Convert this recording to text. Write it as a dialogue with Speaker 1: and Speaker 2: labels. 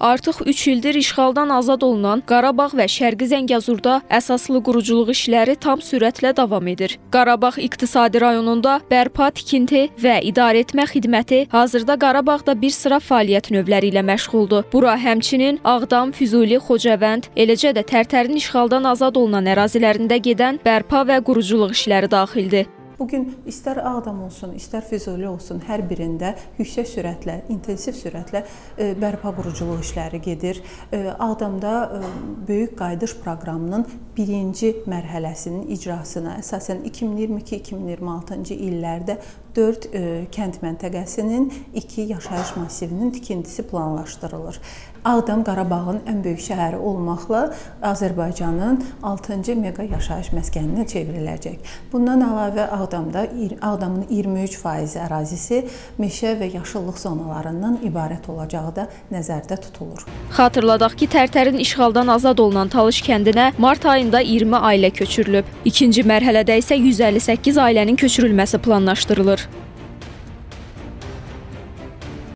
Speaker 1: Artıq 3 ildir işğaldan azad olunan Qarabağ və Şərqi Zəngəzurda əsaslı quruculuq işləri tam sürətlə davam edir. Qarabağ iqtisadi rayonunda bərpa, tikinti və idarəetmə xidməti hazırda Qarabağda bir sıra fəaliyyət növləri ilə məşğuldur. Bura həmçinin Ağdam, Füzuli, Xocavənd, eləcə də Tərtərin işğaldan azad olunan ərazilərində gedən bərpa və quruculuq işləri daxildir.
Speaker 2: Bu gün istər Ağdam olsun, istər Füzuli olsun, hər birində yüksək sürətlə, intensiv sürətlə e, bərpa quruculuq işləri gedir. E, Ağdamda e, böyük qayıdış proqramının birinci mərhələsinin icrasına əsasən 2022-2026-cı illərdə 4 kənd məntəqəsinin 2 yaşayış massivinin tikintisi planlaşdırılır. Ağdam Qarabağın ən böyük şəhəri olmaqla Azərbaycanın 6-cı mega yaşayış məskəninə çevriləcək. Bundan əlavə Ağdamda Ağdamın 23% ərazisi meşə və yaşıllıq zonalarından ibarət olacağı da nəzərdə tutulur.
Speaker 1: Xatırladaq ki, Tərtərin işğaldan azad olunan Talış kəndinə mart ayında 20 ailə köçürülüb. İkinci mərhələdə isə 158 ailənin köçürülməsi planlaşdırılır.